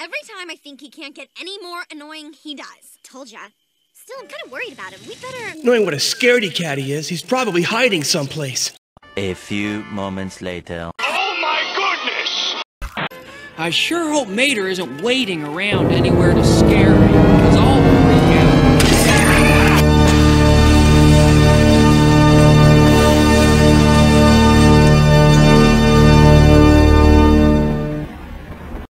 Every time I think he can't get any more annoying, he does. Told ya. Still, I'm kind of worried about him. We better. Knowing what a scaredy cat he is, he's probably hiding someplace. A few moments later. Oh my goodness! I sure hope Mater isn't waiting around anywhere to scare